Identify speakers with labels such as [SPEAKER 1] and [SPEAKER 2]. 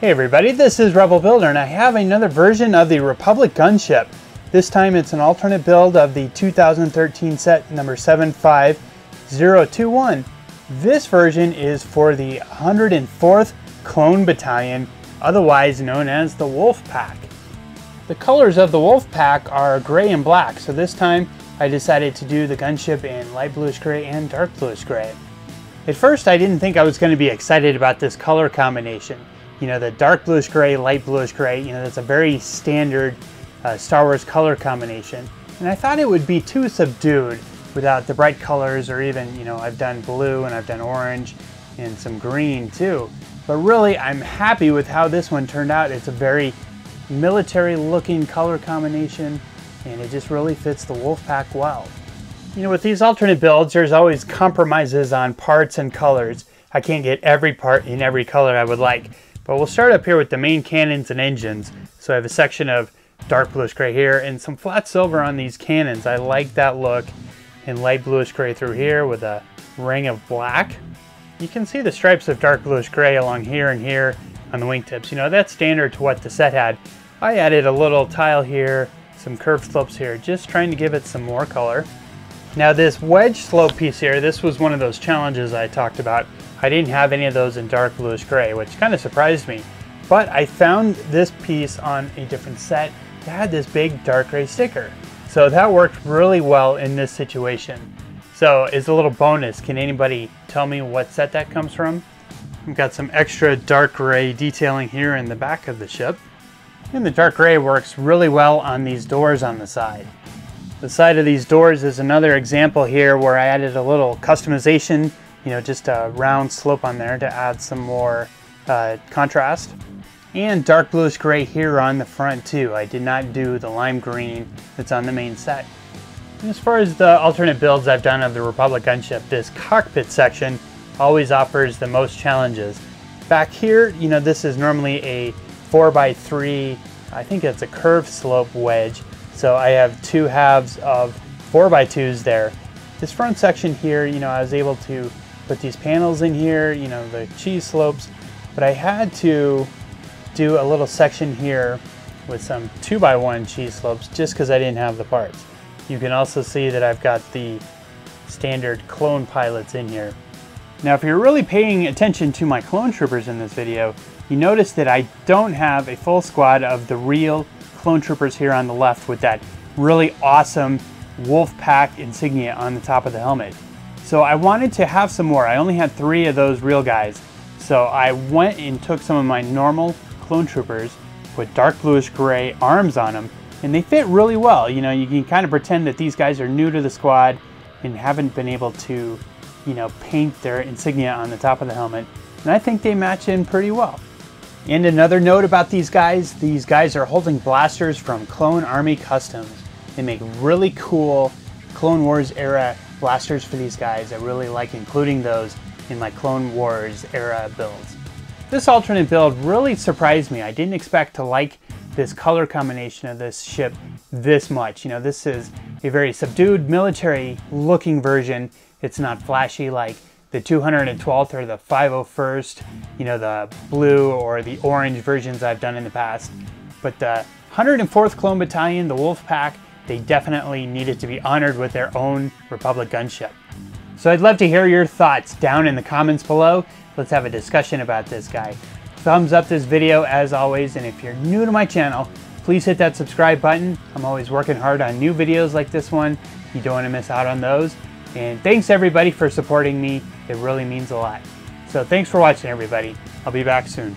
[SPEAKER 1] Hey everybody, this is Rebel Builder and I have another version of the Republic gunship. This time it's an alternate build of the 2013 set number 75021. This version is for the 104th Clone Battalion, otherwise known as the Wolf Pack. The colors of the Wolf Pack are gray and black, so this time I decided to do the gunship in light bluish gray and dark bluish gray. At first I didn't think I was going to be excited about this color combination. You know, the dark bluish gray, light bluish gray, you know, that's a very standard uh, Star Wars color combination. And I thought it would be too subdued without the bright colors or even, you know, I've done blue and I've done orange and some green too. But really, I'm happy with how this one turned out. It's a very military looking color combination and it just really fits the Wolfpack well. You know, with these alternate builds, there's always compromises on parts and colors. I can't get every part in every color I would like, but we'll start up here with the main cannons and engines. So I have a section of dark bluish gray here and some flat silver on these cannons. I like that look and light bluish gray through here with a ring of black. You can see the stripes of dark bluish gray along here and here on the wingtips. You know, that's standard to what the set had. I added a little tile here, some curved slopes here, just trying to give it some more color. Now this wedge slope piece here, this was one of those challenges I talked about. I didn't have any of those in dark bluish gray, which kind of surprised me. But I found this piece on a different set that had this big dark gray sticker. So that worked really well in this situation. So as a little bonus, can anybody tell me what set that comes from? We've got some extra dark gray detailing here in the back of the ship. And the dark gray works really well on these doors on the side. The side of these doors is another example here where I added a little customization, you know, just a round slope on there to add some more uh, contrast. And dark bluish gray here on the front too. I did not do the lime green that's on the main set. And as far as the alternate builds I've done of the Republic gunship, this cockpit section always offers the most challenges. Back here, you know, this is normally a 4x3, I think it's a curved slope wedge. So I have two halves of 4x2s there. This front section here, you know, I was able to put these panels in here, you know, the cheese slopes, but I had to do a little section here with some 2x1 cheese slopes just because I didn't have the parts. You can also see that I've got the standard clone pilots in here. Now, if you're really paying attention to my clone troopers in this video, you notice that I don't have a full squad of the real clone troopers here on the left with that really awesome wolf pack insignia on the top of the helmet. So I wanted to have some more. I only had three of those real guys. So I went and took some of my normal clone troopers, put dark bluish gray arms on them, and they fit really well. You know, you can kind of pretend that these guys are new to the squad and haven't been able to you know, paint their insignia on the top of the helmet. And I think they match in pretty well. And another note about these guys, these guys are holding blasters from Clone Army Customs. They make really cool Clone Wars era blasters for these guys. I really like including those in my Clone Wars era builds. This alternate build really surprised me. I didn't expect to like this color combination of this ship this much. You know, this is a very subdued military looking version it's not flashy like the 212th or the 501st, you know, the blue or the orange versions I've done in the past. But the 104th Clone Battalion, the Wolf Pack, they definitely needed to be honored with their own Republic gunship. So I'd love to hear your thoughts down in the comments below. Let's have a discussion about this guy. Thumbs up this video as always, and if you're new to my channel, please hit that subscribe button. I'm always working hard on new videos like this one. You don't want to miss out on those. And thanks everybody for supporting me. It really means a lot. So thanks for watching everybody. I'll be back soon.